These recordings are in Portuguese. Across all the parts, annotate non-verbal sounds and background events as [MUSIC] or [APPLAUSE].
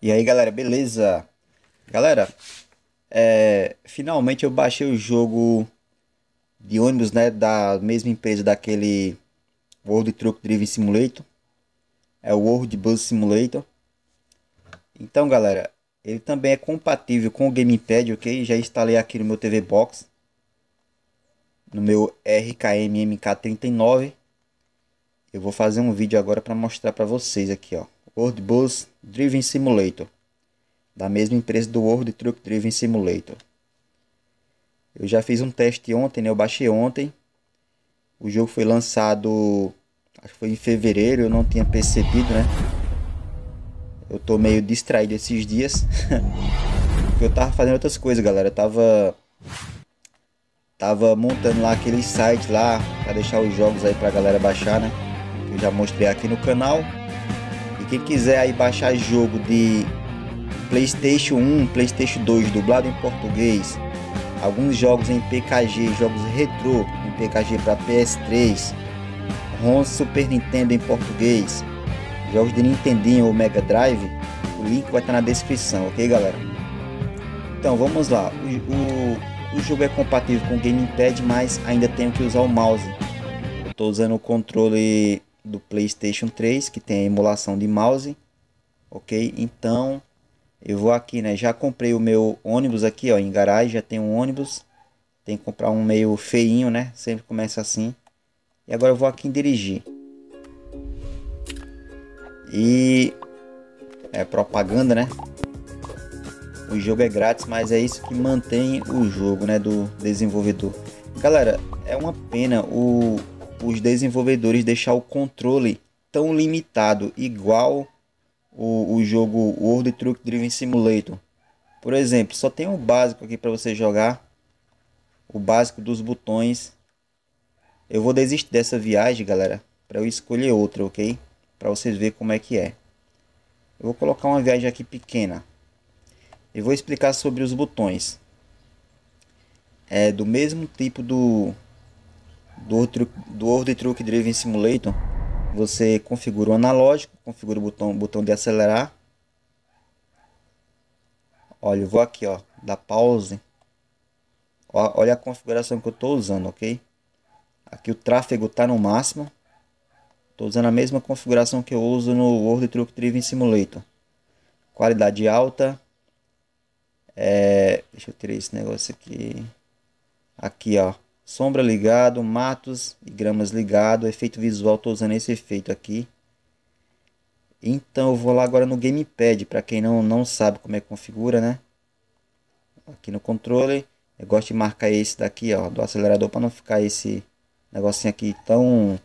E aí galera, beleza? Galera, é, finalmente eu baixei o jogo de ônibus né, da mesma empresa daquele World Truck Driven Simulator. É o World Bus Simulator. Então galera, ele também é compatível com o Gamepad, ok? Já instalei aqui no meu TV Box. No meu RKM MK39. Eu vou fazer um vídeo agora para mostrar para vocês aqui, ó. World Bus Driven Simulator, da mesma empresa do World Truck Driven Simulator. Eu já fiz um teste ontem, né? Eu baixei ontem. O jogo foi lançado, acho que foi em fevereiro, eu não tinha percebido, né? Eu tô meio distraído esses dias. [LAUGHS] Porque eu tava fazendo outras coisas, galera. Eu tava tava montando lá aquele site lá para deixar os jogos aí pra galera baixar, né? Eu já mostrei aqui no canal. Quem quiser aí baixar jogo de PlayStation 1, PlayStation 2 dublado em português, alguns jogos em PKG, jogos retrô em PKG para PS3, ROM Super Nintendo em português, jogos de Nintendinho ou Mega Drive, o link vai estar na descrição, ok galera? Então vamos lá, o, o, o jogo é compatível com o Gamepad, mas ainda tenho que usar o mouse. Eu estou usando o controle do PlayStation 3 que tem a emulação de mouse, ok? Então eu vou aqui, né? Já comprei o meu ônibus aqui, ó, em garagem, já tem um ônibus. Tem que comprar um meio feinho, né? Sempre começa assim. E agora eu vou aqui em dirigir. E é propaganda, né? O jogo é grátis, mas é isso que mantém o jogo, né, do desenvolvedor. Galera, é uma pena o os desenvolvedores deixar o controle tão limitado, igual o, o jogo World Truck Driven Simulator. Por exemplo, só tem o básico aqui para você jogar, o básico dos botões. Eu vou desistir dessa viagem, galera, para eu escolher outra, ok? Para vocês verem como é que é. Eu vou colocar uma viagem aqui pequena. E vou explicar sobre os botões. É do mesmo tipo do do, do World Truck Driven Simulator, você configura o analógico, configura o botão, botão de acelerar. Olha, eu vou aqui, ó, dar pause. Ó, olha a configuração que eu estou usando, ok? Aqui o tráfego está no máximo. Estou usando a mesma configuração que eu uso no World Truck Driven Simulator. Qualidade alta. É, deixa eu tirar esse negócio aqui. Aqui, ó sombra ligado, matos e gramas ligado, efeito visual, estou usando esse efeito aqui. Então eu vou lá agora no Gamepad, para quem não, não sabe como é que configura, né? Aqui no controle, eu gosto de marcar esse daqui, ó, do acelerador, para não ficar esse negocinho aqui tão,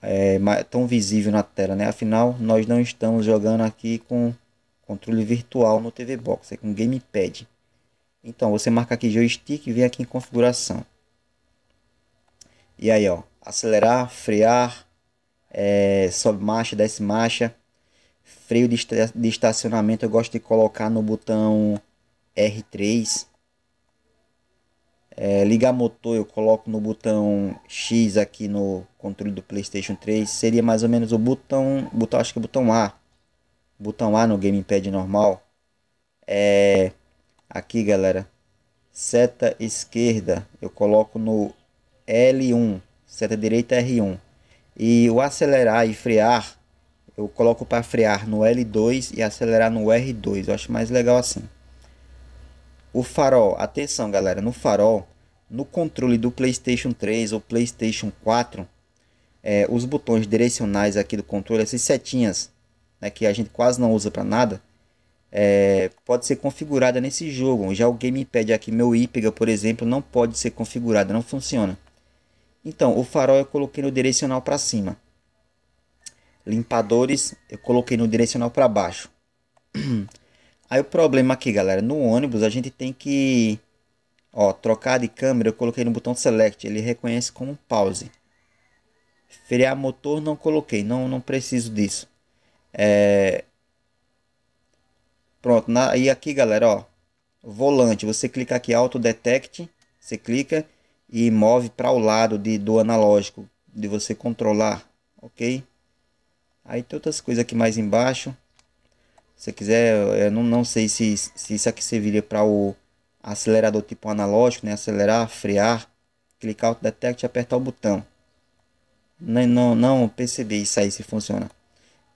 é, tão visível na tela, né? Afinal, nós não estamos jogando aqui com controle virtual no TV Box, é com Gamepad. Então, você marca aqui joystick e vem aqui em configuração. E aí, ó, acelerar, frear, é, sobe marcha, desce marcha, freio de, de estacionamento eu gosto de colocar no botão R3. É, ligar motor eu coloco no botão X aqui no controle do PlayStation 3. Seria mais ou menos o botão, botão acho que é botão A. Botão A no gamepad normal. É, aqui galera, seta esquerda eu coloco no L1, seta direita R1. E o acelerar e frear, eu coloco para frear no L2 e acelerar no R2. Eu acho mais legal assim. O farol, atenção galera, no farol, no controle do PlayStation 3 ou PlayStation 4, é, os botões direcionais aqui do controle, essas setinhas, né, que a gente quase não usa para nada, é, pode ser configurada nesse jogo. Já o gamepad aqui, meu Ipega, por exemplo, não pode ser configurado, não funciona. Então, o farol eu coloquei no direcional para cima. Limpadores eu coloquei no direcional para baixo. [CLEARS THROAT] Aí o problema aqui, galera, no ônibus a gente tem que ó, trocar de câmera, eu coloquei no botão select, ele reconhece como pause. Frear motor não coloquei, não não preciso disso. É... Pronto, na... e aqui, galera, ó, volante, você clica aqui auto detect, você clica e move para o lado de, do analógico de você controlar, ok? Aí tem outras coisas aqui mais embaixo. Se quiser, eu não, não sei se, se isso aqui serviria para o acelerador tipo analógico, né? Acelerar, frear, clicar Auto Detect e apertar o botão. Não, não, não percebi isso aí se funciona.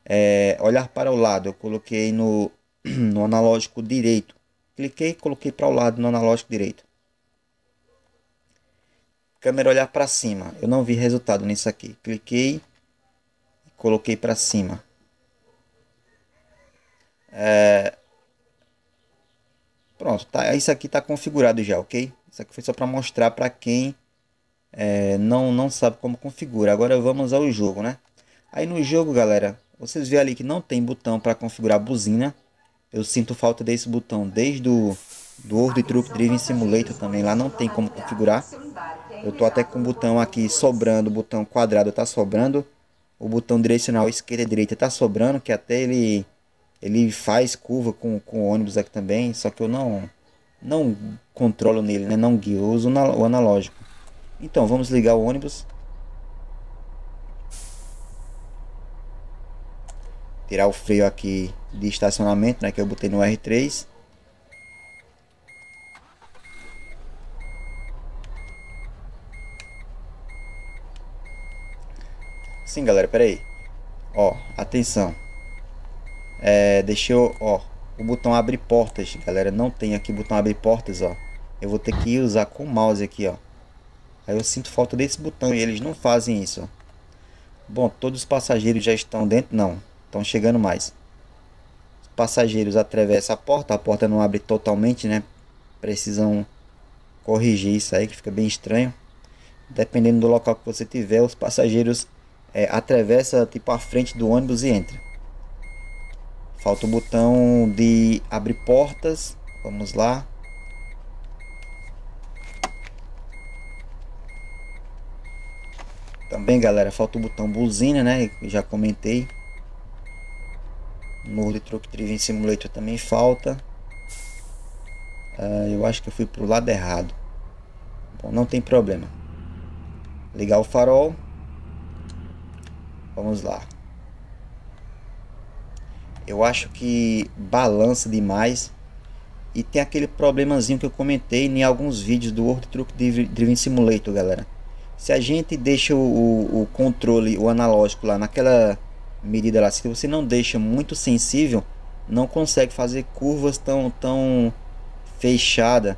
É, olhar para o lado, eu coloquei no, [CLEARS THROAT] no analógico direito. Cliquei e coloquei para o lado no analógico direito. Câmera olhar para cima. Eu não vi resultado nisso aqui. Cliquei e coloquei para cima. É... Pronto, tá, isso aqui está configurado já, ok? Isso aqui foi só para mostrar para quem é, não, não sabe como configura. Agora vamos ao jogo, né? Aí no jogo, galera, vocês vê ali que não tem botão para configurar a buzina. Eu sinto falta desse botão desde o do World Truck Driven Simulator também. Lá não tem como configurar. Eu tô até com o botão aqui sobrando, o botão quadrado tá sobrando. O botão direcional esquerda e direita tá sobrando, que até ele ele faz curva com, com o ônibus aqui também, só que eu não não controlo nele, né? Não guio, eu uso o analógico. Então, vamos ligar o ônibus. Tirar o freio aqui de estacionamento, né? Que eu botei no R3. Sim, galera, pera aí. Ó, atenção. É, deixa eu, ó, o botão abre portas, galera, não tem aqui botão abre portas, ó. Eu vou ter que usar com o mouse aqui, ó. Aí eu sinto falta desse botão e eles não fazem isso, ó. Bom, todos os passageiros já estão dentro, não. Estão chegando mais. Os passageiros atravessam a porta, a porta não abre totalmente, né? Precisam corrigir isso aí, que fica bem estranho. Dependendo do local que você tiver, os passageiros é, atravessam tipo a frente do ônibus e entra. Falta o botão de abrir portas. Vamos lá. Também, galera, falta o botão buzina, né? Já comentei. No de Truck Driven Simulator também falta. Uh, eu acho que eu fui pro lado errado. Bom, não tem problema. Ligar o farol. Vamos lá. Eu acho que balança demais. E tem aquele problemazinho que eu comentei em alguns vídeos do World Truck Driven Simulator, galera. Se a gente deixa o, o controle, o analógico lá naquela medida lá, se você não deixa muito sensível, não consegue fazer curvas tão, tão fechada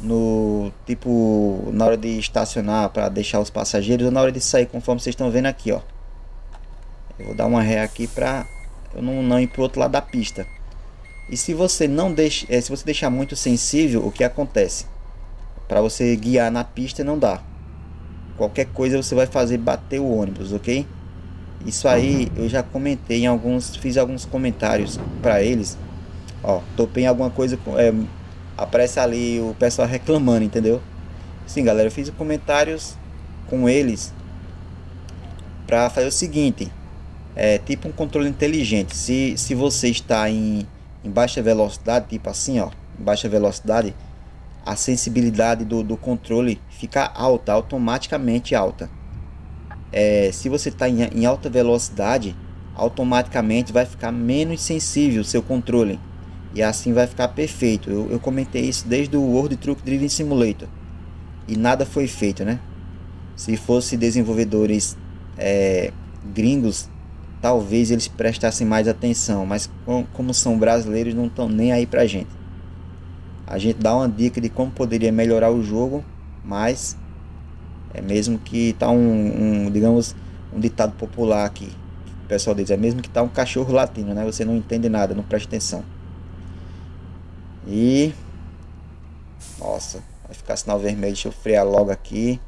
no tipo na hora de estacionar para deixar os passageiros ou na hora de sair, conforme vocês estão vendo aqui, ó. Eu vou dar uma ré aqui para eu não, não ir para o outro lado da pista. E se você não deixa, é, se você deixar muito sensível, o que acontece? Para você guiar na pista não dá. Qualquer coisa você vai fazer bater o ônibus, ok? Isso aí eu já comentei em alguns, fiz alguns comentários para eles. Ó, topei em alguma coisa, é, aparece ali o pessoal reclamando, entendeu? Sim, galera, eu fiz comentários com eles para fazer o seguinte é tipo um controle inteligente. Se, se você está em, em baixa velocidade, tipo assim, ó, em baixa velocidade, a sensibilidade do, do controle fica alta, automaticamente alta. É, se você está em, em alta velocidade, automaticamente vai ficar menos sensível o seu controle. E assim vai ficar perfeito. Eu, eu comentei isso desde o World Truck Driven Simulator. E nada foi feito, né? Se fosse desenvolvedores é, gringos talvez eles prestassem mais atenção, mas como são brasileiros não estão nem aí pra gente. A gente dá uma dica de como poderia melhorar o jogo, mas é mesmo que tá um, um digamos, um ditado popular aqui. O pessoal diz, é mesmo que tá um cachorro latino, né? Você não entende nada, não presta atenção. E nossa, vai ficar sinal vermelho, deixa eu frear logo aqui.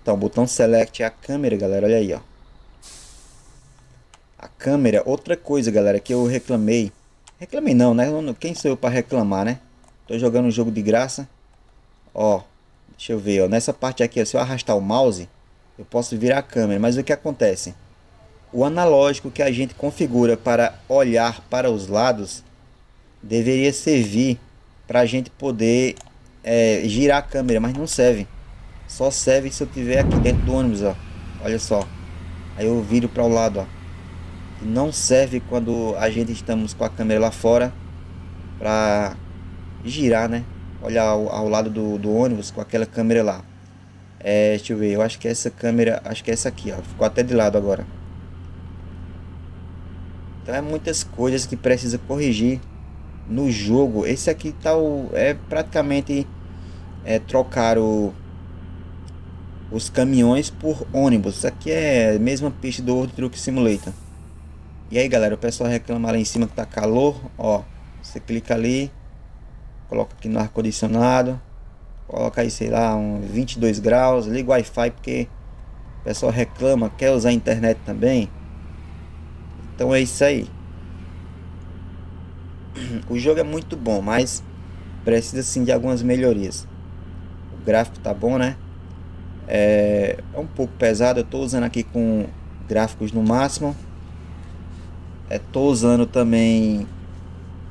Então, botão select é a câmera, galera, olha aí, ó a câmera. Outra coisa, galera, que eu reclamei. Reclamei não, né? Quem sou eu para reclamar, né? Tô jogando um jogo de graça. Ó, deixa eu ver, ó. Nessa parte aqui, ó, se eu arrastar o mouse, eu posso virar a câmera. Mas o que acontece? O analógico que a gente configura para olhar para os lados deveria servir para a gente poder é, girar a câmera, mas não serve. Só serve se eu tiver aqui dentro do ônibus, ó. Olha só. Aí eu viro para o lado, ó. Não serve quando a gente estamos com a câmera lá fora para girar, né? Olhar ao, ao lado do, do, ônibus com aquela câmera lá. É, deixa eu ver, eu acho que essa câmera, acho que é essa aqui, ó, ficou até de lado agora. Então é muitas coisas que precisa corrigir no jogo. Esse aqui tá o, é praticamente é, trocar o, os caminhões por ônibus. Isso aqui é a mesma pista do World Truck Simulator. E aí galera, o pessoal reclama lá em cima que tá calor, ó. Você clica ali, coloca aqui no ar condicionado, coloca aí, sei lá, um 22 graus, liga o Wi-Fi porque o pessoal reclama, quer usar a internet também. Então é isso aí. O jogo é muito bom, mas precisa sim de algumas melhorias. O gráfico tá bom, né? É, é um pouco pesado, eu tô usando aqui com gráficos no máximo Estou é, usando também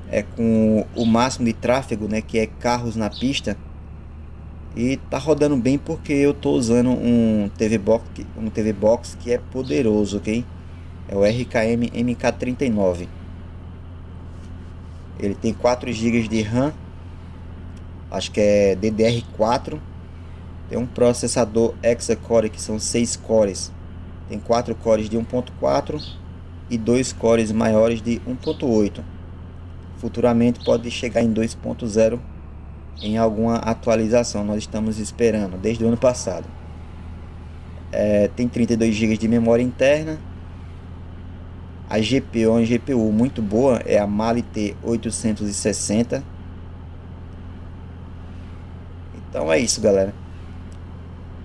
é, com o máximo de tráfego, né, que é carros na pista. E tá rodando bem porque eu tô usando um TV Box, um TV Box que é poderoso, ok? É o RKM MK39. Ele tem 4 GB de RAM. Acho que é DDR4. Tem um processador Hexa-core que são 6 cores. Tem 4 cores de 1.4 e dois cores maiores de 1.8. Futuramente pode chegar em 2.0 em alguma atualização. Nós estamos esperando desde o ano passado. É, tem 32 GB de memória interna. A GPU é uma GPU muito boa, é a Mali T860. Então é isso, galera.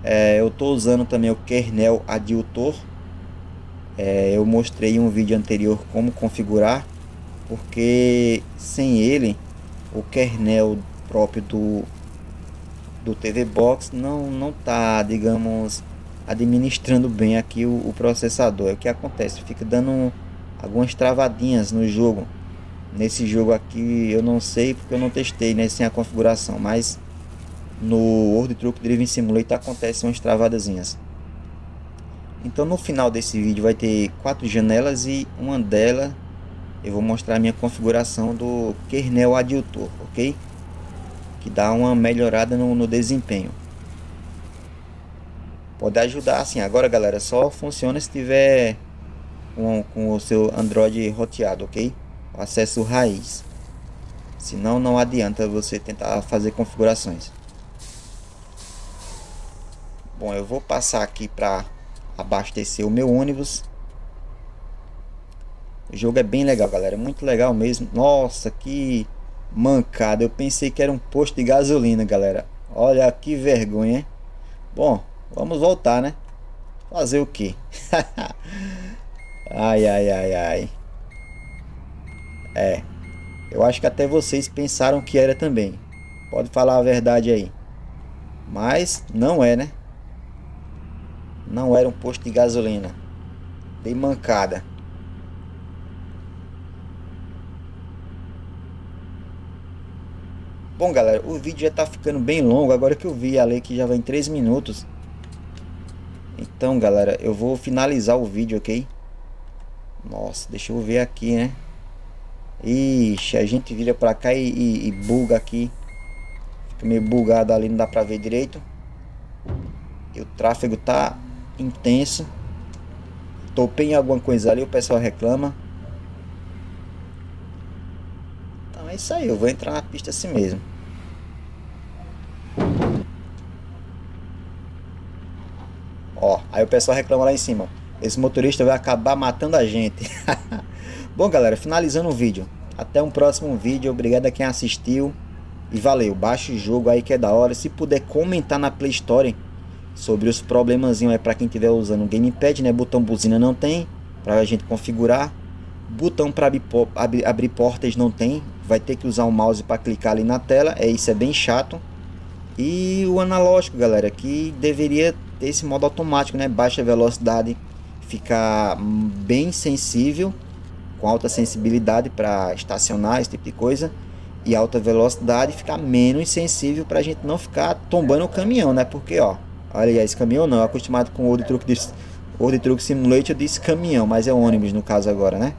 É, eu estou usando também o kernel Adiltor é, eu mostrei em um vídeo anterior como configurar, porque sem ele o kernel próprio do, do TV Box não não tá, digamos, administrando bem aqui o, o processador. É o que acontece, fica dando algumas travadinhas no jogo. Nesse jogo aqui eu não sei porque eu não testei né, sem a configuração, mas no World Truck Driven Simulator acontecem umas travadazinhas. Então no final desse vídeo vai ter quatro janelas e uma delas eu vou mostrar a minha configuração do kernel adjutor, ok? Que dá uma melhorada no, no desempenho. Pode ajudar assim. Agora galera, só funciona se tiver com, com o seu Android roteado, ok? O acesso raiz. Senão não adianta você tentar fazer configurações. Bom, eu vou passar aqui para abastecer o meu ônibus. O jogo é bem legal, galera. Muito legal mesmo. Nossa, que mancada. Eu pensei que era um posto de gasolina, galera. Olha que vergonha? Bom, vamos voltar, né? Fazer o que? [LAUGHS] ai, ai, ai, ai. É. Eu acho que até vocês pensaram que era também. Pode falar a verdade aí. Mas não é, né? Não era um posto de gasolina. Dei mancada. Bom, galera, o vídeo já tá ficando bem longo. Agora que eu vi a lei que já vai em 3 minutos. Então, galera, eu vou finalizar o vídeo, ok? Nossa, deixa eu ver aqui, né? Ixi, a gente vira pra cá e, e, e buga aqui. Fica meio bugado ali, não dá pra ver direito. E o tráfego tá intenso. Topei em alguma coisa ali, o pessoal reclama. Então é isso aí, eu vou entrar na pista assim mesmo. Ó, aí o pessoal reclama lá em cima. Esse motorista vai acabar matando a gente. [LAUGHS] Bom, galera, finalizando o vídeo. Até um próximo vídeo. Obrigado a quem assistiu. E valeu. Baixe o jogo aí que é da hora. Se puder comentar na Play Store sobre os problemas é para quem estiver usando o gamepad, né? Botão buzina não tem para a gente configurar. Botão para abrir, abrir, abrir, portas não tem, vai ter que usar o mouse para clicar ali na tela. É isso é bem chato. E o analógico, galera, que deveria ter esse modo automático, né? Baixa velocidade, ficar bem sensível, com alta sensibilidade para estacionar esse tipo de coisa e alta velocidade ficar menos sensível para a gente não ficar tombando o caminhão, né? Porque ó, Olha, esse caminhão não, acostumado com o outro truque de, World Truck Simulator eu disse caminhão, mas é ônibus no caso agora, né?